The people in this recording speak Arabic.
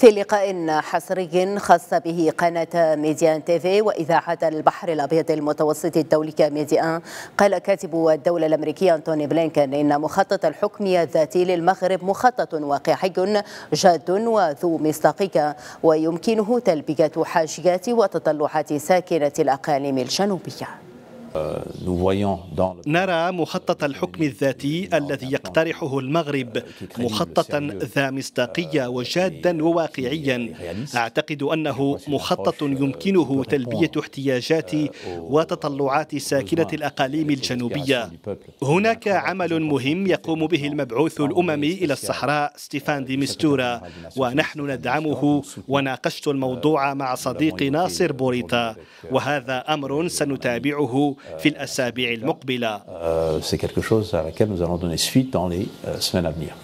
في لقاء حصري خص به قناة Medi1 TV وإذاعة البحر الأبيض المتوسط الدولي Medi1 قال كاتب الدولة الأمريكي أنتوني بلينكن إن مخطط الحكم الذاتي للمغرب مخطط واقعي جاد وذو مصداقية ويمكنه تلبية حاجيات وتطلعات ساكنة الأقاليم الجنوبية. نرى مخطط الحكم الذاتي الذي يقترحه المغرب مخططا ذا مصداقية وجادا وواقعيا أعتقد أنه مخطط يمكنه تلبية احتياجات وتطلعات ساكنة الأقاليم الجنوبية هناك عمل مهم يقوم به المبعوث الأممي إلى الصحراء ستيفان دي ميستورا ونحن ندعمه وناقشت الموضوع مع صديقي ناصر بوريتا وهذا أمر سنتابعه. C'est quelque chose à laquelle nous allons donner suite dans les semaines à venir.